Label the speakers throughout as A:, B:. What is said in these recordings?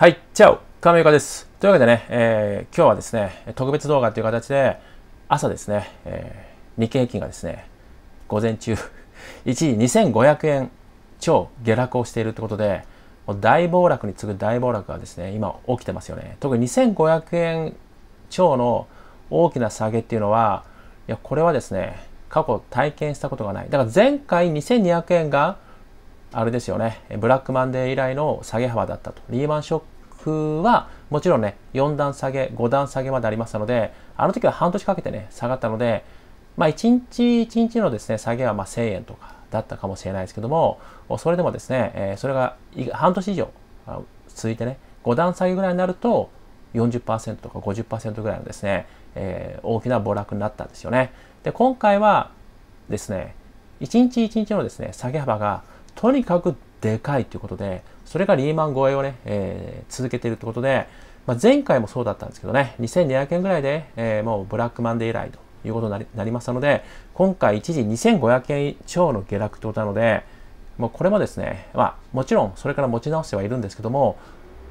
A: はい、チャオ亀岡です。というわけでね、えー、今日はですね、特別動画という形で、朝ですね、えー、日経平均がですね、午前中、一時2500円超下落をしているということで、もう大暴落に次ぐ大暴落がですね、今起きてますよね。特に2500円超の大きな下げっていうのは、いや、これはですね、過去体験したことがない。だから前回2200円があれですよね、ブラックマンデー以来の下げ幅だったと。リーマンショッはもちろんね、4段下げ、5段下げまでありましたので、あの時は半年かけてね、下がったので、まあ1日1日のですね、下げはま1000円とかだったかもしれないですけども、それでもですね、えそれが半年以上続いてね、5段下げぐらいになると、40%とか50%ぐらいのですね、えー、大きな暴落になったんですよね。で、今回はですね、1日1日のですね、下げ幅がとにかくでかいということで、それがリーマン超えをね、えー、続けているということで、まあ、前回もそうだったんですけどね、2200円ぐらいで、えー、もうブラックマンデー以来ということになりましたので、今回一時2500円超の下落ということなので、もうこれもですね、まあもちろんそれから持ち直してはいるんですけども、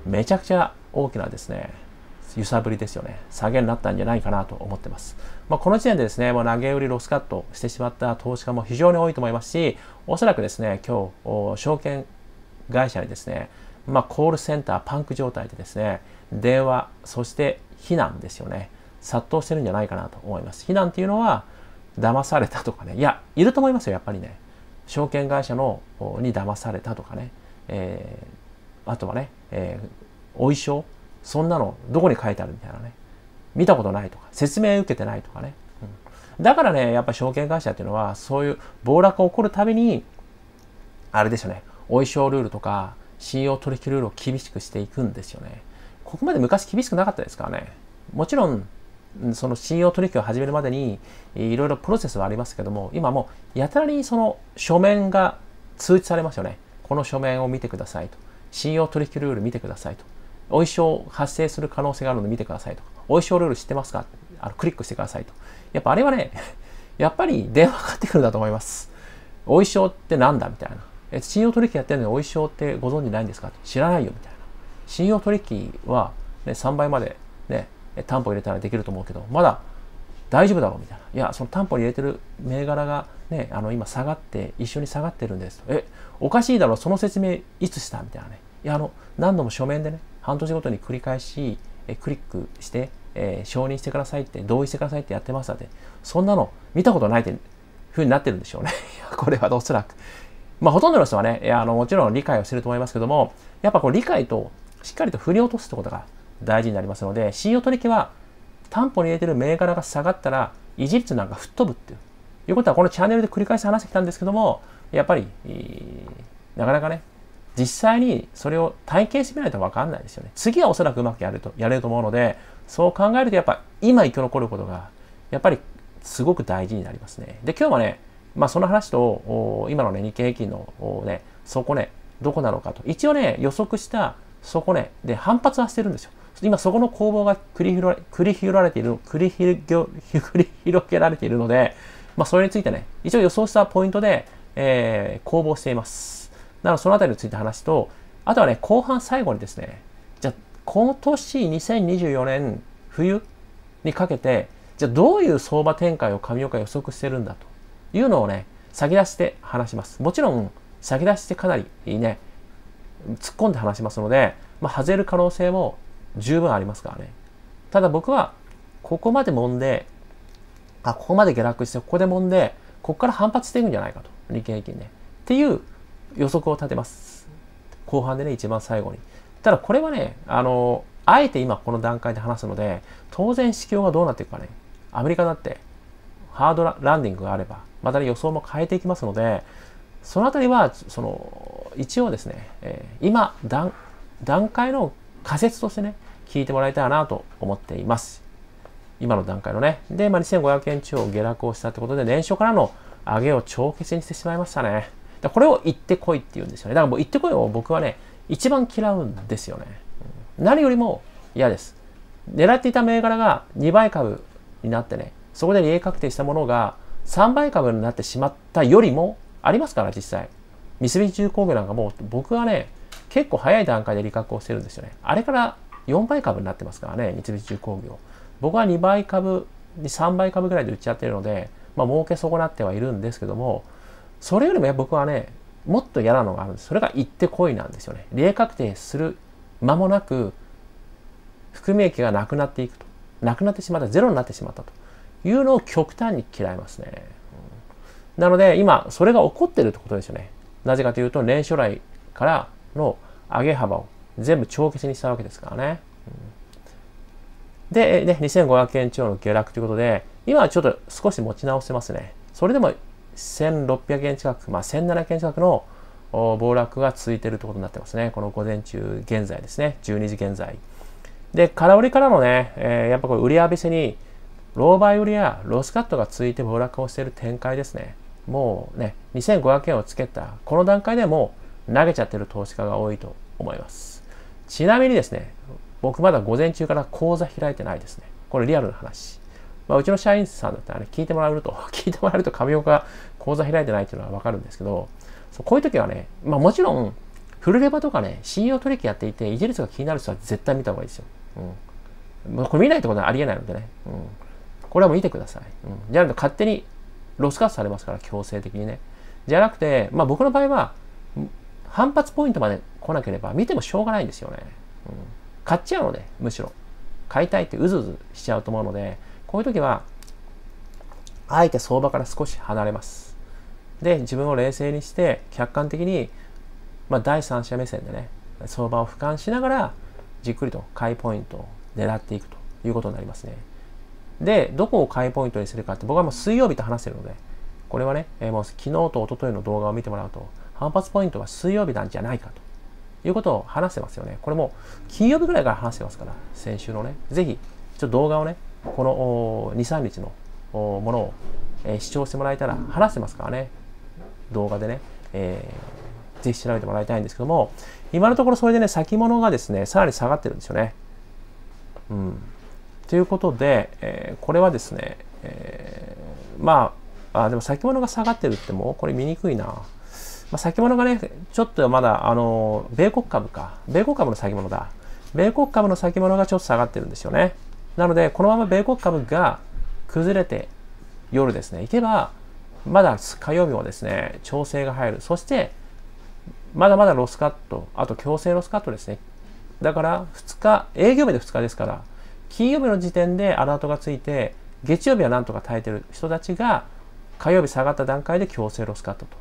A: めちゃくちゃ大きなですね、揺さぶりですよね。下げになったんじゃないかなと思ってます。まあ、この時点でですね、もう投げ売りロスカットしてしまった投資家も非常に多いと思いますし、おそらくですね、今日、証券会社にですね、まあ、コールセンターパンク状態でですね、電話、そして避難ですよね、殺到してるんじゃないかなと思います。避難っていうのは、騙されたとかね、いや、いると思いますよ、やっぱりね。証券会社のに騙されたとかね、えー、あとはね、えー、お衣装？そんなのどこに書いてあるみたいなね。見たことないとか、説明受けてないとかね。うん、だからね、やっぱ証券会社っていうのは、そういう暴落が起こるたびに、あれですよね、お衣装ルールとか、信用取引ルールを厳しくしていくんですよね。ここまで昔厳しくなかったですからね。もちろん、その信用取引を始めるまでに、いろいろプロセスはありますけども、今もうやたらにその書面が通知されますよね。この書面を見てくださいと。信用取引ルール見てくださいと。お衣装発生する可能性があるので見てくださいと、お衣装ルール知ってますか？あのクリックしてくださいと。やっぱあれはね、やっぱり電話かかってくるんだと思います。お衣装ってなんだみたいな。え、信用取引やってるのにお衣装ってご存知ないんですか？知らないよみたいな。信用取引は、ね、3倍までね、担保入れたらできると思うけど、まだ大丈夫だろうみたいな。いや、その担保に入れてる銘柄がね、あの今下がって、一緒に下がってるんです。え、おかしいだろう、その説明いつしたみたいなね。いや、あの、何度も書面でね、半年ごとに繰り返し、えクリックして、えー、承認してくださいって、同意してくださいってやってますって、そんなの見たことないってふうになってるんでしょうね。これはおそらく。まあ、ほとんどの人はね、あのもちろん理解をしてると思いますけども、やっぱこう理解としっかりと振り落とすってことが大事になりますので、信用取引は担保に入れてる銘柄が下がったら、維持率なんか吹っ飛ぶっていう。いうことは、このチャンネルで繰り返し話してきたんですけども、やっぱり、なかなかね、実際にそれを体験してみないと分かんないですよね。次はおそらくうまくやると、やれると思うので、そう考えるとやっぱ今生き残ることが、やっぱりすごく大事になりますね。で、今日はね、まあその話と、今のね、日経平均のね、底ね、どこなのかと。一応ね、予測した底ね、で反発はしてるんですよ。今そこの攻防が繰り広繰り広げられている、繰り広げられているので、まあそれについてね、一応予想したポイントで、えー、攻防しています。なのでそのあたりについて話と、あとはね、後半最後にですね、じゃあ今年2024年冬にかけて、じゃあどういう相場展開を神岡予測してるんだというのをね、先出して話します。もちろん、先出してかなりね、突っ込んで話しますので、まあ、外れる可能性も十分ありますからね。ただ僕は、ここまで揉んで、あ、ここまで下落して、ここで揉んで、ここから反発していくんじゃないかと。日経平均ね。っていう予測を立てます。後半でね、一番最後に。ただこれはね、あの、あえて今この段階で話すので、当然市況がどうなっていくかね、アメリカだってハードランディングがあれば、またね、予想も変えていきますので、そのあたりは、その、一応ですね、えー、今段、段階の仮説としてね、聞いてもらいたいなと思っています。今の段階のね。で、まあ、2500円超下落をしたってことで、年初からの上げを帳消しにしてしまいましたね。だこれを言ってこいって言うんですよね。だからもう言ってこいを僕はね、一番嫌うんですよね。何よりも嫌です。狙っていた銘柄が2倍株になってね、そこで利益確定したものが3倍株になってしまったよりもありますから、実際。三菱重工業なんかもう僕はね、結構早い段階で利確をしてるんですよね。あれから4倍株になってますからね、三菱重工業。僕は2倍株に3倍株ぐらいで売っちゃってるので、まあ儲け損なってはいるんですけども、それよりも僕はね、もっと嫌なのがあるんです。それが行ってこいなんですよね。利益確定する間もなく、含み益がなくなっていくと。なくなってしまった、ゼロになってしまったというのを極端に嫌いますね。なので、今、それが起こってるってことですよね。なぜかというと、年初来からの上げ幅を全部帳消しにしたわけですからね。うん、で、ね、2500円超の下落ということで、今はちょっと少し持ち直してますね。それでも1600円近く、まあ、1700円近くの暴落が続いているということになってますね。この午前中現在ですね。12時現在。で、空売りからのね、えー、やっぱこれ売り浴びせに、ローバイ売りやロスカットが続いて暴落をしている展開ですね。もうね、2500円をつけた、この段階でも投げちゃってる投資家が多いと思います。ちなみにですね、僕まだ午前中から講座開いてないですね。これリアルな話。まあ、うちの社員さんだったらね、聞いてもらえると、聞いてもらえると上岡が講座開いてないっていうのはわかるんですけど、そうこういう時はね、まあもちろん、フルレバとかね、信用取引やっていて、維持率が気になる人は絶対見た方がいいですよ。うん。まあ、これ見ないってことはありえないのでね。うん。これはもう見てください。うん。じゃなくて勝手にロスカットされますから、強制的にね。じゃなくて、まあ僕の場合は、反発ポイントまで来なければ見てもしょうがないんですよね。うん。買っちゃうので、むしろ。買いたいってうずうずしちゃうと思うので、こういう時は、あえて相場から少し離れます。で、自分を冷静にして、客観的に、まあ、第三者目線でね、相場を俯瞰しながら、じっくりと買いポイントを狙っていくということになりますね。で、どこを買いポイントにするかって僕はもう水曜日と話してるので、これはね、えー、もう昨日と一昨日の動画を見てもらうと、反発ポイントは水曜日なんじゃないかということを話してますよね。これも金曜日ぐらいから話してますから、先週のね、ぜひ、ちょっと動画をね、この2、3日のものを、えー、視聴してもらえたら話してますからね、動画でね、えー、ぜひ調べてもらいたいんですけども、今のところそれでね、先物がですね、さらに下がってるんですよね。うん。ということで、えー、これはですね、えー、まあ、あ、でも先物が下がってるってもうこれ見にくいな。まあ、先物がね、ちょっとまだ、あの、米国株か。米国株の先物だ。米国株の先物がちょっと下がってるんですよね。なので、このまま米国株が崩れて夜ですね、行けば、まだ火曜日もですね、調整が入る。そして、まだまだロスカット、あと強制ロスカットですね。だから2日、営業日で2日ですから、金曜日の時点でアラートがついて、月曜日はなんとか耐えてる人たちが、火曜日下がった段階で強制ロスカットと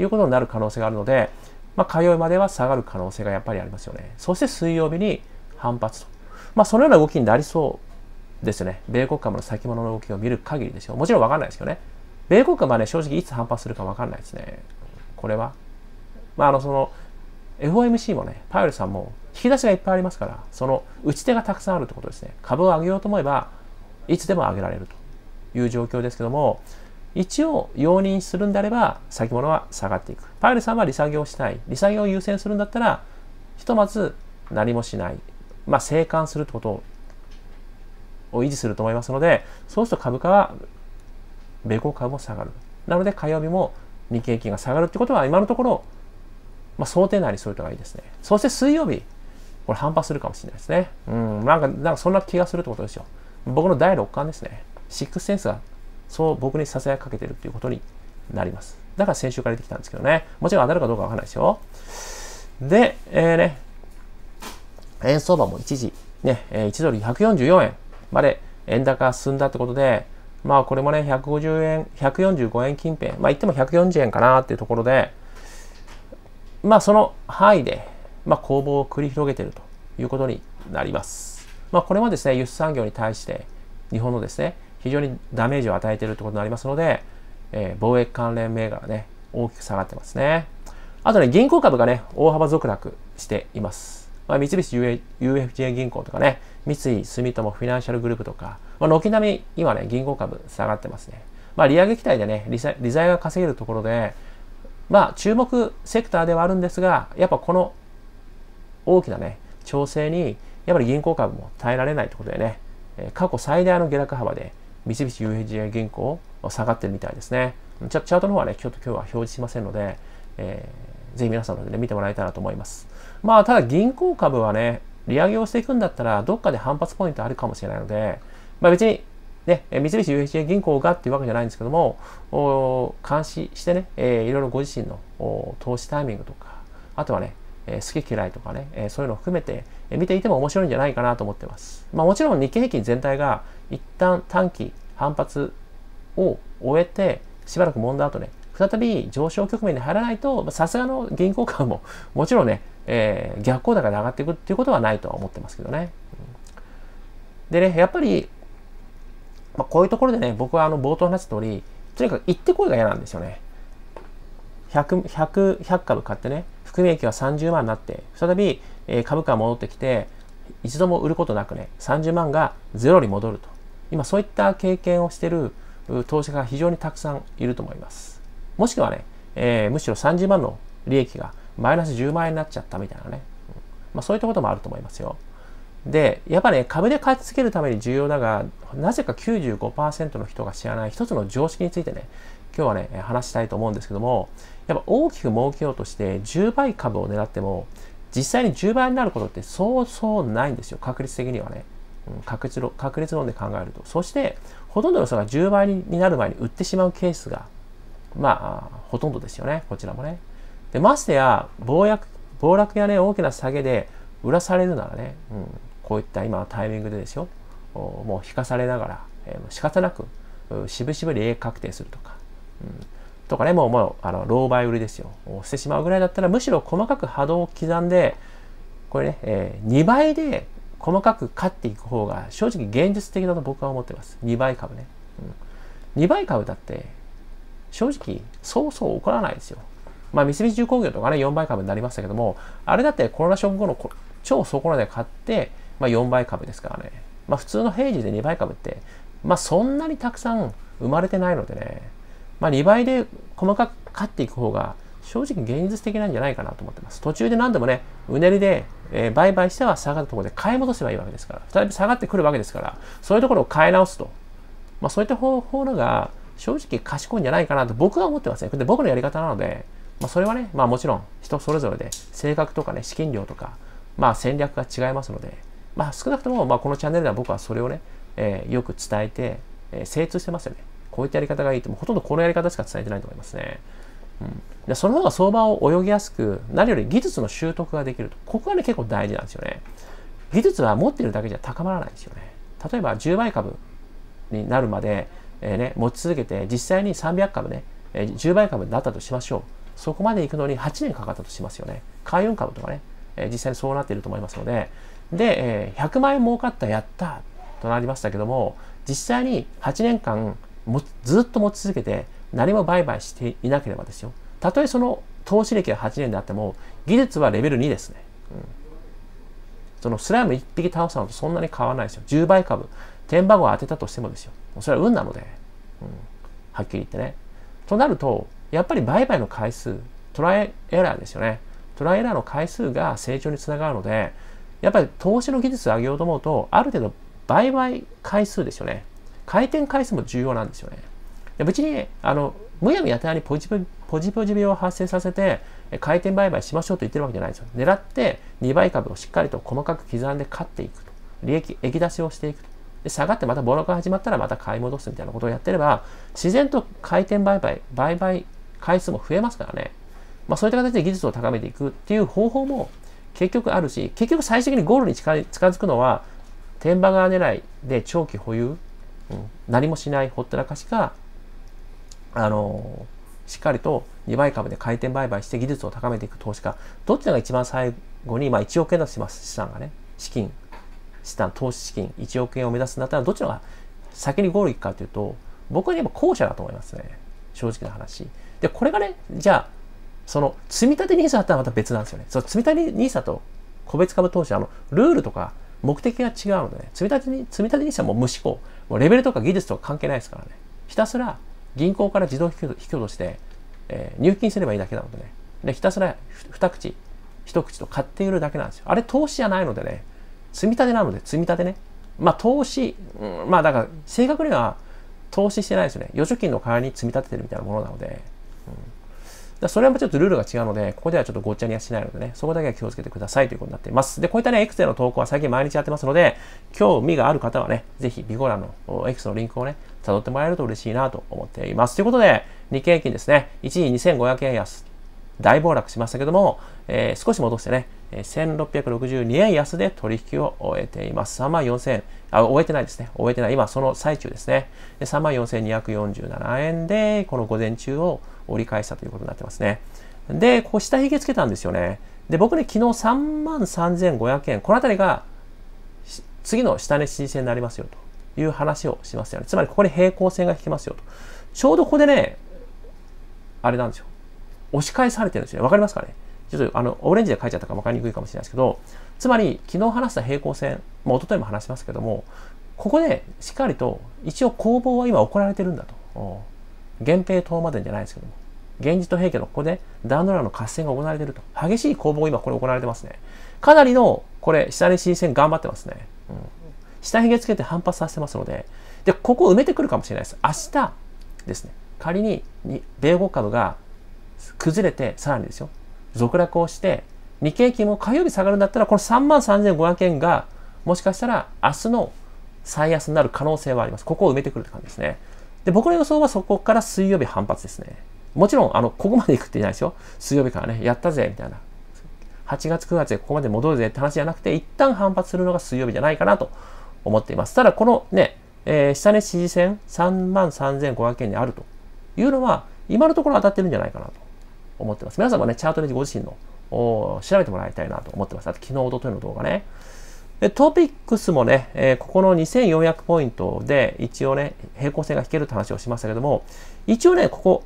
A: いうことになる可能性があるので、まあ、火曜日までは下がる可能性がやっぱりありますよね。そして水曜日に反発と。まあ、そのような動きになりそうですよね。米国株の先物の動きを見る限りですよ。もちろんわかんないですけどね。米国株はね、正直いつ反発するかわかんないですね。これは。まあ、あの、その、FOMC もね、パウエルさんも引き出しがいっぱいありますから、その打ち手がたくさんあるってことですね。株を上げようと思えば、いつでも上げられるという状況ですけども、一応容認するんであれば、先物は下がっていく。パウエルさんは利下げをしたい。利下げを優先するんだったら、ひとまず何もしない。まあ、生還するってことを維持すると思いますので、そうすると株価は、米国株も下がる。なので火曜日も日経平均が下がるってことは、今のところ、まあ、想定内にするとがいいですね。そして水曜日、これ反発するかもしれないですね。うん、なんか、なんかそんな気がするってことですよ。僕の第6巻ですね。シックスセンスがそう僕にささやかけてるっていうことになります。だから先週から出てきたんですけどね。もちろん当たるかどうかわかんないですよ。で、えー、ね、円相場も一時、ね、1ドル144円まで円高が進んだってことで、まあこれもね、150円、145円近辺、まあ言っても140円かなっていうところで、まあその範囲で、まあ攻防を繰り広げているということになります。まあこれはですね、輸出産業に対して日本のですね、非常にダメージを与えているということになりますので、えー、貿易関連銘柄ね、大きく下がってますね。あとね、銀行株がね、大幅続落しています。まあ、三菱 UFJ 銀行とかね、三井住友フィナンシャルグループとか、まあ、軒並み今ね、銀行株下がってますね。まあ、利上げ期待でね、利材が稼げるところで、まあ、注目セクターではあるんですが、やっぱこの大きなね、調整に、やっぱり銀行株も耐えられないということでね、過去最大の下落幅で三菱 UFJ 銀行下がってるみたいですね。チャートの方はね、ちょっと今日は表示しませんので、えー、ぜひ皆さんので、ね、見てもらえたらと思います。まあ、ただ銀行株はね、利上げをしていくんだったら、どっかで反発ポイントあるかもしれないので、まあ別に、ね、三菱 UFJ 銀行がっていうわけじゃないんですけども、監視してね、えー、いろいろご自身の投資タイミングとか、あとはね、好き嫌いとかね、そういうのを含めて、見ていても面白いんじゃないかなと思ってます。まあもちろん日経平均全体が一旦短期反発を終えて、しばらく問題後ね、再び上昇局面に入らないと、さすがの銀行株ももちろんね、えー、逆行高で上がっていくっていうことはないとは思ってますけどね。でね、やっぱり、まあ、こういうところでね、僕はあの冒頭話した通り、とにかく行ってこいが嫌なんですよね。100, 100, 100株買ってね、含み益は30万になって、再び、え、株価が戻ってきて、一度も売ることなくね、30万がゼロに戻ると。今そういった経験をしている投資家が非常にたくさんいると思います。もしくはね、えー、むしろ30万の利益がマイナス10万円になっちゃったみたいなね。まあ、そういったこともあると思いますよ。で、やっぱね、株で買い付けるために重要だが、なぜか95%の人が知らない一つの常識についてね、今日はね、話したいと思うんですけども、やっぱ大きく儲けようとして10倍株を狙っても、実際に10倍になることってそうそうないんですよ、確率的にはね。うん、確率論確率論で考えると。そして、ほとんどの人が10倍になる前に売ってしまうケースが、まあ、ほとんどですよね、こちらもね。で、ましてや、暴落、暴落やね、大きな下げで売らされるならね、うん、こういった今のタイミングでですよ、もう引かされながら、えー、仕方なく、しぶしぶ利益確定するとか、うん、とかね、もう、もう、あの、老媒売りですよ。してしまうぐらいだったら、むしろ細かく波動を刻んで、これね、えー、2倍で細かく勝っていく方が、正直現実的だと僕は思ってます。2倍株ね。うん、2倍株だって、正直、そうそう起こらないですよ。まあ、三菱重工業とかね、4倍株になりましたけども、あれだってコロナショック後の超底値で買って、まあ、4倍株ですからね。まあ、普通の平時で2倍株って、まあ、そんなにたくさん生まれてないのでね、まあ、2倍で細かく勝っていく方が正直現実的なんじゃないかなと思ってます。途中で何度もね、うねりで、えー、売買しては下がったところで買い戻せばいいわけですから、再び下がってくるわけですから、そういうところを買い直すと。まあ、そういった方法のが正直賢いんじゃないかなと僕は思ってますね。で僕のやり方なので、まあ、それはね、まあもちろん人それぞれで性格とかね、資金量とか、まあ戦略が違いますので、まあ少なくともまあこのチャンネルでは僕はそれをね、えー、よく伝えて、えー、精通してますよね。こういったやり方がいいと、もほとんどこのやり方しか伝えてないと思いますね。うん、でその方が相場を泳ぎやすく、何より技術の習得ができると。ここがね、結構大事なんですよね。技術は持っているだけじゃ高まらないんですよね。例えば10倍株になるまで、えーね、持ち続けて、実際に300株ね、えー、10倍株になったとしましょう。そこまで行くのに8年かかったとしますよね。海運株とかね、えー、実際にそうなっていると思いますので、で、えー、100万円儲かった、やったとなりましたけども、実際に8年間もずっと持ち続けて何も売買していなければですよ。たとえその投資歴が8年であっても、技術はレベル2ですね。うん、そのスライム1匹倒すのとそんなに変わらないですよ。10倍株、天馬号を当てたとしてもですよ。それは運なので、うん、はっきり言ってね。となると、やっぱり売買の回数、トライエラーですよね。トライエラーの回数が成長につながるので、やっぱり投資の技術を上げようと思うと、ある程度売買回数ですよね。回転回数も重要なんですよね。別に、あの、むやみやたらにポジポジポジ病を発生させて、回転売買しましょうと言ってるわけじゃないですよ。狙って2倍株をしっかりと細かく刻んで買っていくと。利益、液出しをしていくと。で下がってまた暴落が始まったらまた買い戻すみたいなことをやってれば、自然と回転売買、売買回数も増えますからね。まあそういった形で技術を高めていくっていう方法も結局あるし、結局最終的にゴールに近近づくのは、天馬川狙いで長期保有、うん、何もしないほったらかしか、あのー、しっかりと2倍株で回転売買して技術を高めていく投資家、どっちが一番最後に、まあ、1億円だとします、資産がね。資金、資産、投資資金1億円を目指すんだったら、どっちのが先にゴールいくかというと、僕はやっぱ後者だと思いますね。正直な話。で、これがね、じゃあ、その、積立 NISA だったらまた別なんですよね。その積立 NISA と個別株投資、あの、ルールとか目的が違うのでね、積立に、積立 NISA も無思考。もうレベルとか技術とか関係ないですからね。ひたすら銀行から自動引き落として、えー、入金すればいいだけなのでね。で、ひたすら二口、一口と買って売るだけなんですよ。あれ投資じゃないのでね、積み立てなので積み立てね。まあ投資、うん、まあだから正確には投資してないですよね。預貯金の代わりに積み立ててるみたいなものなので、だそれはちょっとルールが違うので、ここではちょっとごっちゃにはしないのでね、そこだけは気をつけてくださいということになっています。で、こういったね、X での投稿は最近毎日やってますので、興味がある方はね、ぜひビゴラの X のリンクをね、辿ってもらえると嬉しいなと思っています。ということで、日経平均ですね、一時2500円安、大暴落しましたけども、えー、少し戻してね、1662円安で取引を終えています。3万4000あ、終えてないですね。終えてない。今、その最中ですね。3万4247円で、この午前中を折り返したということになってますね。で、ここ下髭つけたんですよね。で、僕ね、昨日3万3500円、この辺りが次の下値支持線になりますよという話をしますよね。つまり、ここに平行線が引きますよと。ちょうどここでね、あれなんですよ。押し返されてるんですよね。わかりますかね？ちょっとあの、オレンジで書いちゃったか分かりにくいかもしれないですけど、つまり、昨日話した平行線、まあ、一昨日も話しますけども、ここでしっかりと、一応攻防は今行われてるんだと。源平島までじゃないですけども。現実と平家のここでダンドラの合戦が行われていると。激しい攻防が今これ行われてますね。かなりの、これ、下値新戦頑張ってますね。うん、下髭つけて反発させてますので、で、ここを埋めてくるかもしれないです。明日ですね。仮に、米国株が崩れて、さらにですよ。続落をして、日経金も火曜日下がるんだったら、この3万3500円が、もしかしたら明日の最安になる可能性はあります。ここを埋めてくるって感じですね。で、僕の予想はそこから水曜日反発ですね。もちろん、あの、ここまで行くって言ないですよ。水曜日からね、やったぜ、みたいな。8月、9月でここまで戻るぜって話じゃなくて、一旦反発するのが水曜日じゃないかなと思っています。ただ、このね、えー、下値支持線3万3500円にあるというのは、今のところ当たってるんじゃないかなと思ってます。皆さんもね、チャートでご自身の調べてもらいたいなと思ってます。あと昨日、おとといの動画ね。でトピックスもね、えー、ここの2400ポイントで一応ね、平行線が引けるって話をしましたけども、一応ね、ここ、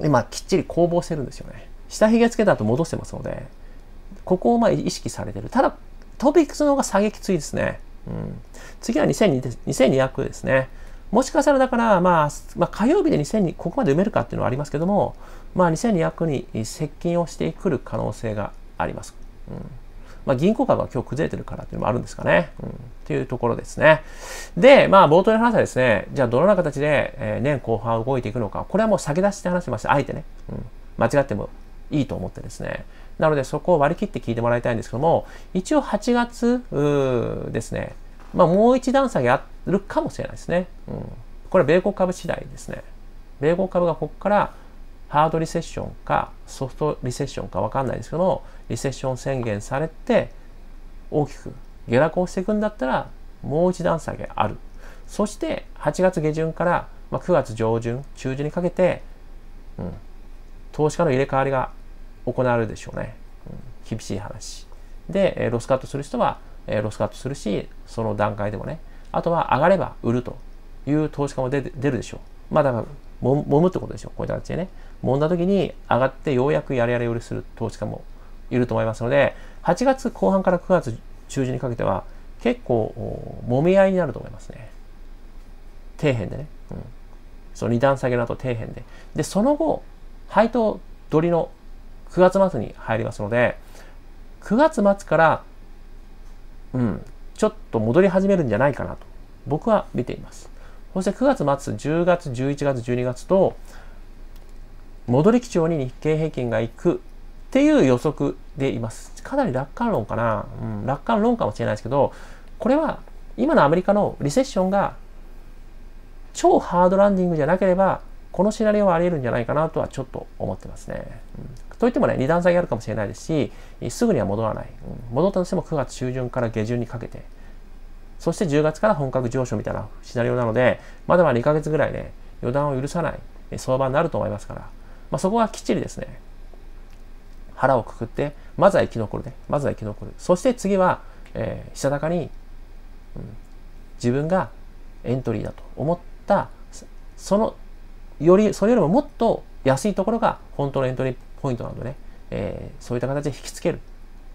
A: 今きっちり攻防してるんですよね。下髭つけた後戻してますので、ここをまあ意識されてる。ただ、トピックスの方が下げきついですね。うん、次は2200ですね。もしかしたらだから、まあ、まあ、火曜日で2000ここまで埋めるかっていうのはありますけども、まあ、2200に接近をしてくる可能性があります。うんまあ、銀行株は今日崩れてるからっていうのもあるんですかね。うん、っていうところですね。で、まあ、冒頭に話したですね、じゃあどのような形で、え年後半動いていくのか、これはもう先出しって話してました。あえてね、うん、間違ってもいいと思ってですね。なので、そこを割り切って聞いてもらいたいんですけども、一応8月ですね、まあ、もう一段下げあるかもしれないですね。うん、これ、米国株次第ですね。米国株がここからハードリセッションかソフトリセッションか分かんないですけど、リセッション宣言されて大きく下落をしていくんだったら、もう一段下げある。そして8月下旬から、ま9月上旬、中旬にかけて、うん、投資家の入れ替わりが行われるでしょうね。うん、厳しい話。で、ロスカットする人は、ロスカットするし、その段階でもね、あとは上がれば売るという投資家も出るでしょう。まあだから、揉むってことでしょう。こういった形でね。揉んだ時に上がってようやくやれやれ売りする投資家もいると思いますので、8月後半から9月中旬にかけては結構揉み合いになると思いますね。底辺でね。うん。その2段下げの後底辺で。で、その後、配当取りの9月末に入りますので、9月末からうん、ちょっと戻り始めるんじゃないかなと僕は見ています。そして9月末、10月、11月、12月と戻り基調に日経平均が行くっていう予測でいます。かなり楽観論かな、うん、楽観論かもしれないですけど、これは今のアメリカのリセッションが超ハードランディングじゃなければ、このシナリオはあり得るんじゃないかなとはちょっと思ってますね。うんといってもね、二段下げあるかもしれないですし、すぐには戻らない。うん、戻ったとしても9月中旬から下旬にかけて、そして10月から本格上昇みたいなシナリオなので、まだまだ2ヶ月ぐらいね、予断を許さない相場になると思いますから、まあ、そこはきっちりですね、腹をくくって、まずは生き残るね。まずは生き残る。そして次は、えー、したたかに、うん、自分がエントリーだと思った、その、より、それよりももっと安いところが本当のエントリーポイントなのでね、えー、そういった形で引きつける。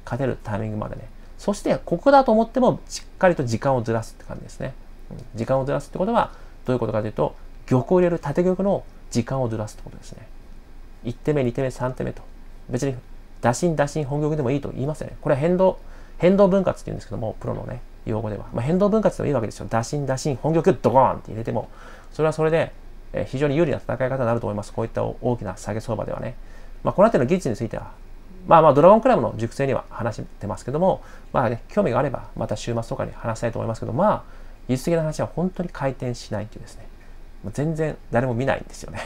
A: 勝てるタイミングまでね。そして、ここだと思っても、しっかりと時間をずらすって感じですね。うん、時間をずらすってことは、どういうことかというと、玉を入れる縦玉の時間をずらすってことですね。1手目、2手目、3手目と。別に、打診、打診、本玉でもいいと言いますよね。これは変動、変動分割って言うんですけども、プロのね、用語では。まあ、変動分割でもいいわけですよ。打診、打診、本玉、ドゴーンって入れても、それはそれで、え非常に有利な戦い方になると思います。こういった大きな下げ相場ではね。まあ、この辺りの技術については、まあまあ、ドラゴンクラブの熟成には話してますけども、まあね、興味があれば、また週末とかに話したいと思いますけど、まあ、技術的な話は本当に回転しないっていうですね、全然誰も見ないんですよね。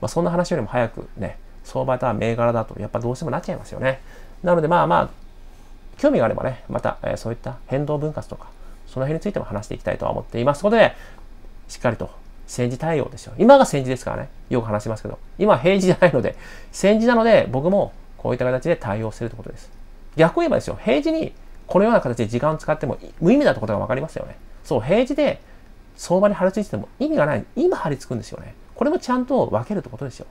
A: まあ、そんな話よりも早くね、相場だ、銘柄だと、やっぱどうしてもなっちゃいますよね。なので、まあまあ、興味があればね、また、えー、そういった変動分割とか、その辺についても話していきたいとは思っています。ので、しっかりと戦時対応ですよ。今が戦時ですからね。よく話しますけど、今は平時じゃないので、戦時なので僕もこういった形で対応してるってことです。逆を言えばですよ、平時にこのような形で時間を使っても無意味だってことが分かりますよね。そう、平時で相場に張り付いてても意味がない。今張り付くんですよね。これもちゃんと分けるってことですよ。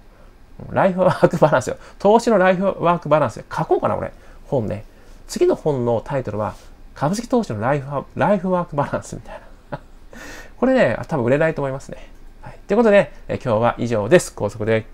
A: ライフワークバランスよ。投資のライフワークバランスよ書こうかな、俺。本ね。次の本のタイトルは、株式投資のライフライフワークバランスみたいな。これね、多分売れないと思いますね。はい。ということで、え今日は以上です。高速で